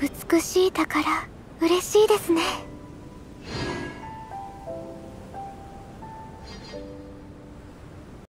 美しい宝嬉しいですね。